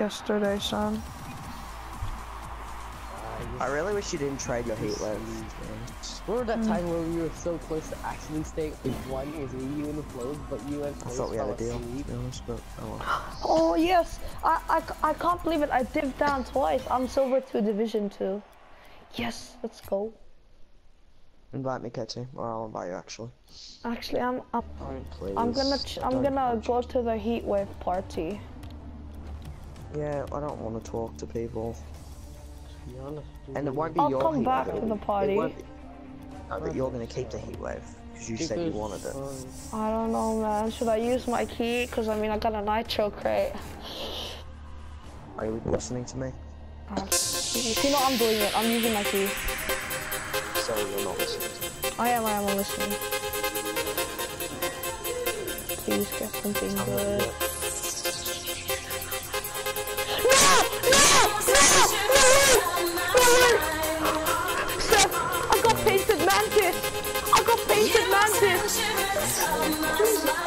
yesterday, son. I really wish you didn't trade your heat waves. Remember that hmm. time where we were so close to actually staying in one was me, you, and the flows, but you and I flows thought we had a deal, to be honest, but oh well. Oh yes, I, I, I can't believe it. I dipped down twice. I'm silver two, division two. Yes, let's go. Invite me, Ketty, or I'll invite you actually. Actually, I'm I'm, Don't. I'm gonna ch I'm gonna go to the heat wave party. Yeah, I don't want to talk to people. To be honest, And it won't be I'll your come back wave. to the party. be- No, but you're gonna keep the heat wave because you said you wanted it. I don't know, man. Should I use my key? Cause I mean, I got a nitro crate. Are you listening to me? Uh, you know, I'm doing it. I'm using my key. So you're not listening to me. I am. I am. Listening. Please get something I'm good. too.